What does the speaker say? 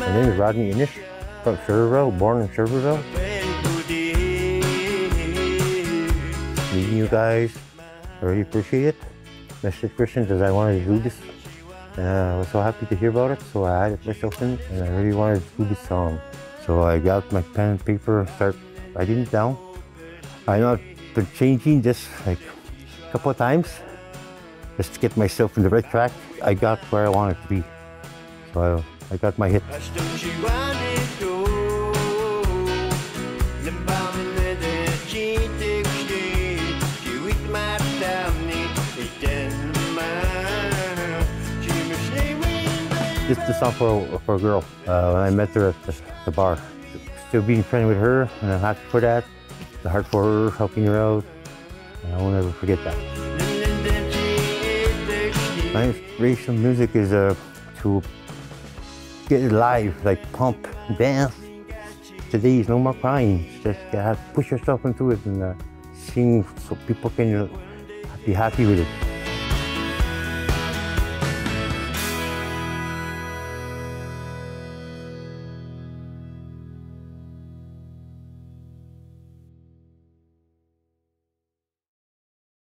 My name is Rodney Einish from Schefferville, born in Schefferville. Meeting you guys, I really appreciate it. Message Christians as I wanted to do this. Uh, I was so happy to hear about it, so I added myself in and I really wanted to do this song. So I got my pen and paper, and start writing it down. I know I've been changing just like a couple of times just to get myself in the right track. I got where I wanted to be. So I, I got my hit. This is the song for, for a girl. Uh, when I met her at the, the bar. Still being friends with her, and I'm happy for that. The heart for her, helping her out. And I will never forget that. My inspiration music is uh, to get it live, like pump, dance. Today is no more crying. Just push yourself into it and uh, sing so people can be happy with it.